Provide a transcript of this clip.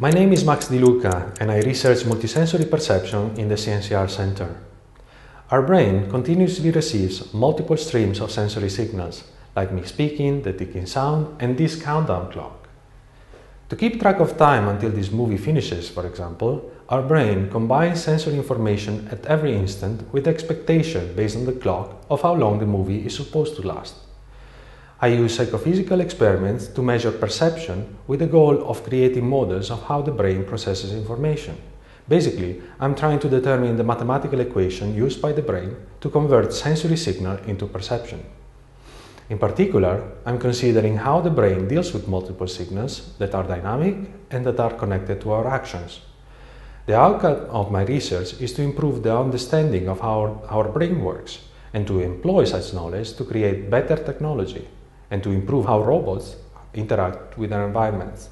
My name is Max Di Luca and I research multisensory perception in the CNCR Center. Our brain continuously receives multiple streams of sensory signals, like me speaking, the ticking sound, and this countdown clock. To keep track of time until this movie finishes, for example, our brain combines sensory information at every instant with expectation based on the clock of how long the movie is supposed to last. I use psychophysical experiments to measure perception with the goal of creating models of how the brain processes information. Basically, I'm trying to determine the mathematical equation used by the brain to convert sensory signal into perception. In particular, I'm considering how the brain deals with multiple signals that are dynamic and that are connected to our actions. The outcome of my research is to improve the understanding of how our brain works and to employ such knowledge to create better technology and to improve how robots interact with their environments.